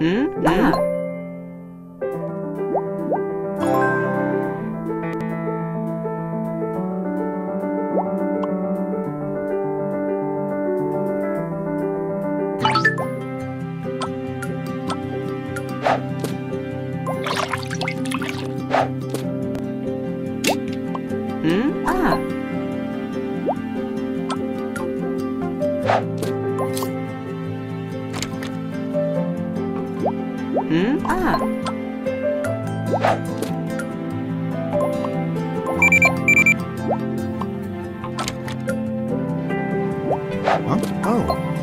嗯嗯 Huh? Oh.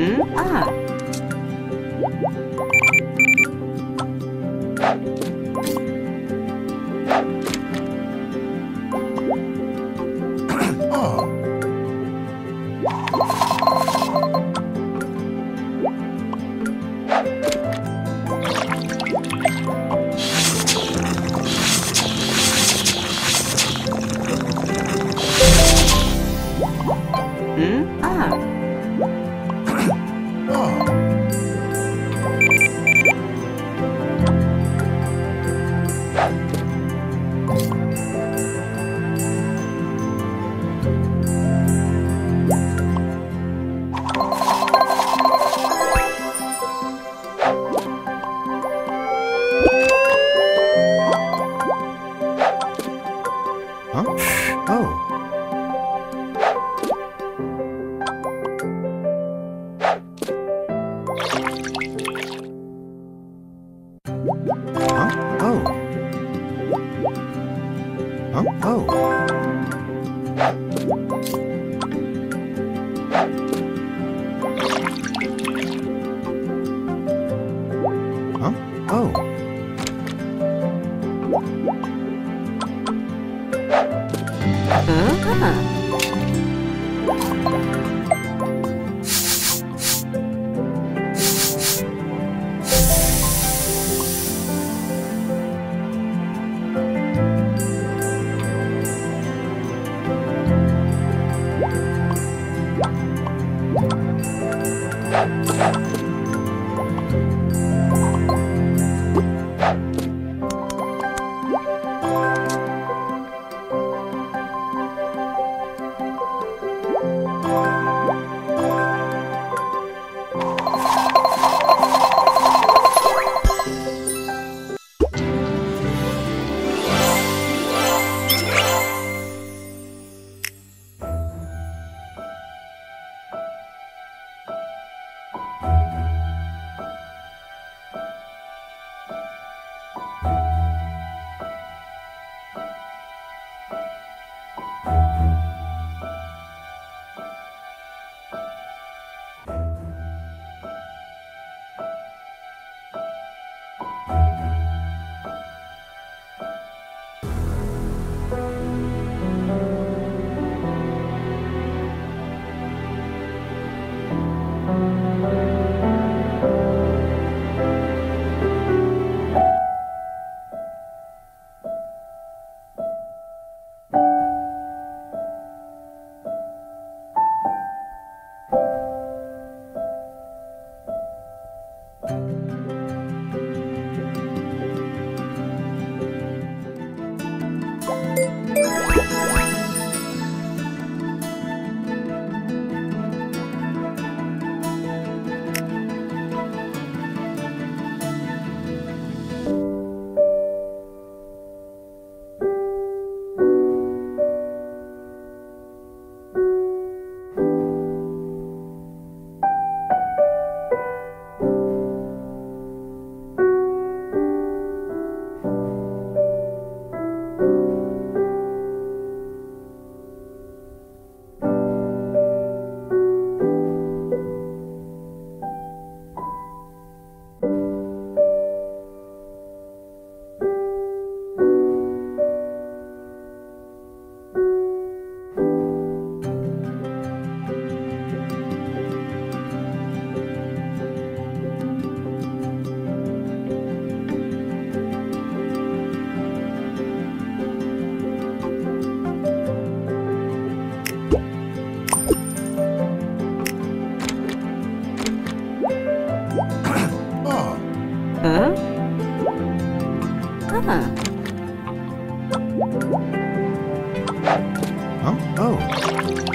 嗯啊。嗯。Huh? Oh.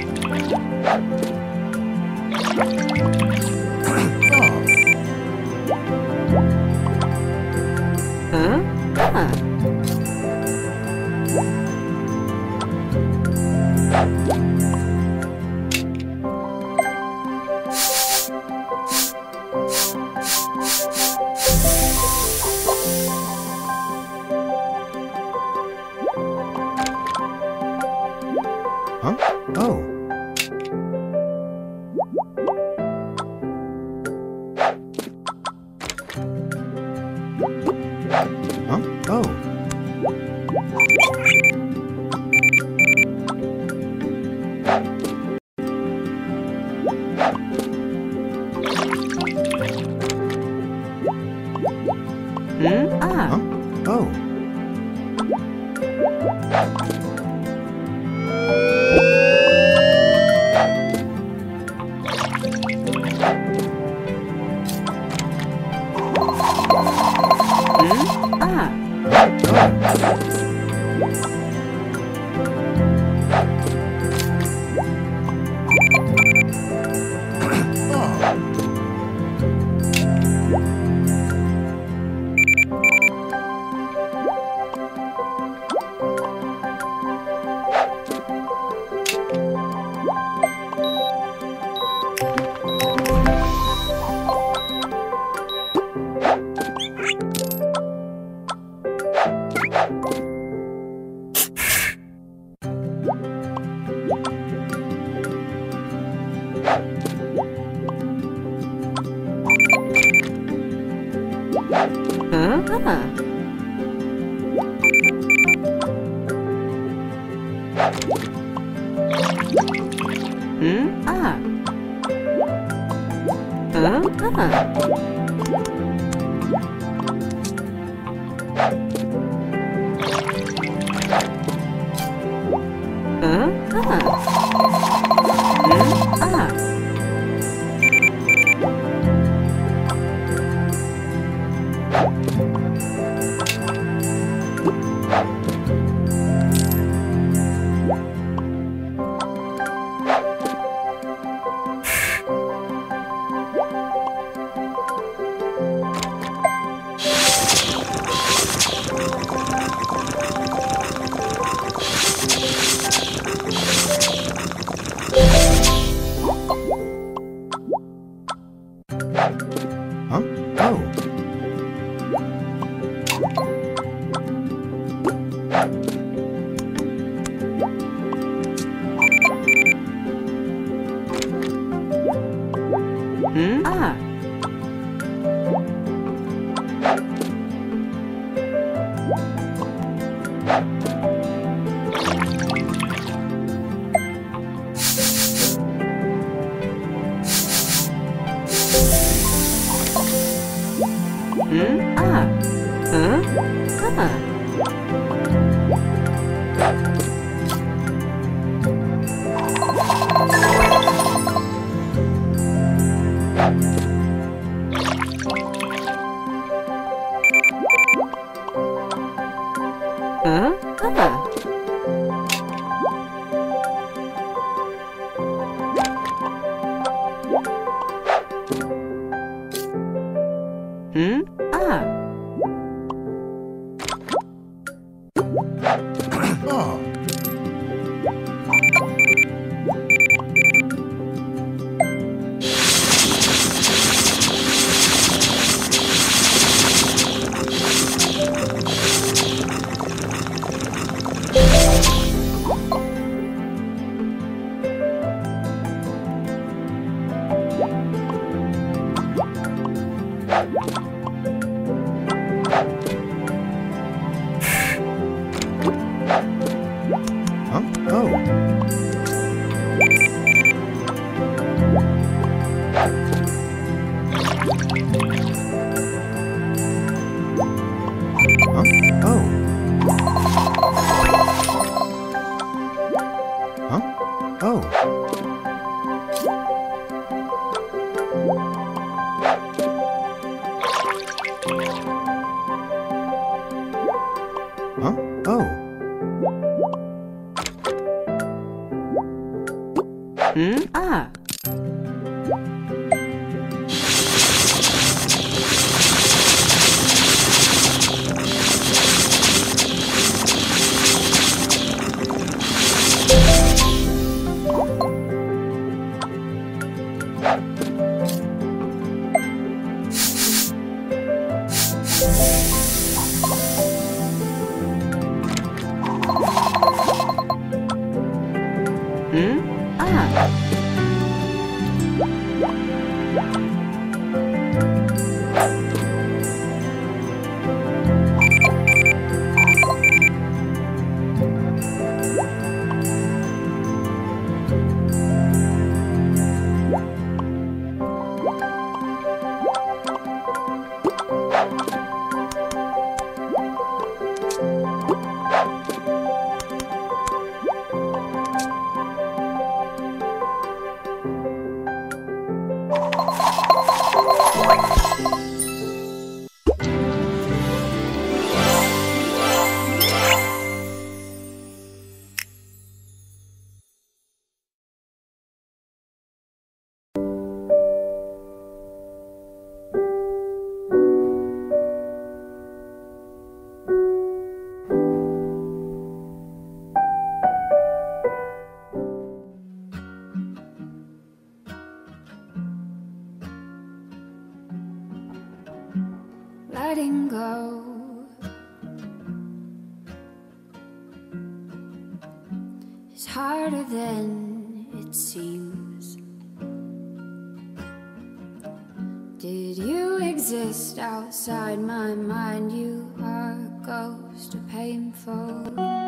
어? 어? Letting go. Is harder than it seems. Did you exist outside my mind? You are a ghost, a painful.